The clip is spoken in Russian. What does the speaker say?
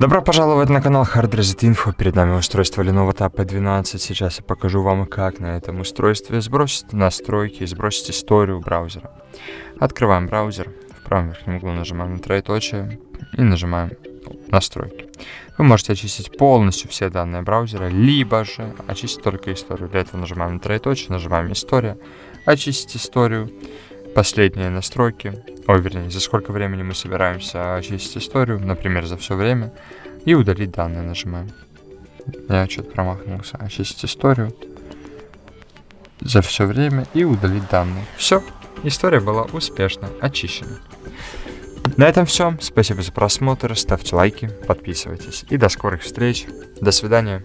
Добро пожаловать на канал Hard Reset Info. Перед нами устройство Lenovo Tab P12. Сейчас я покажу вам, как на этом устройстве сбросить настройки и сбросить историю браузера. Открываем браузер. В правом верхнем углу нажимаем на троеточие и нажимаем настройки. Вы можете очистить полностью все данные браузера, либо же очистить только историю. Для этого нажимаем на троеточие, нажимаем история, очистить историю, последние настройки, ой, вернее, за сколько времени мы собираемся очистить историю, например, за все время, и удалить данные нажимаем. Я что-то промахнулся. Очистить историю за все время и удалить данные. Все, история была успешно очищена. На этом все. Спасибо за просмотр. Ставьте лайки, подписывайтесь. И до скорых встреч. До свидания.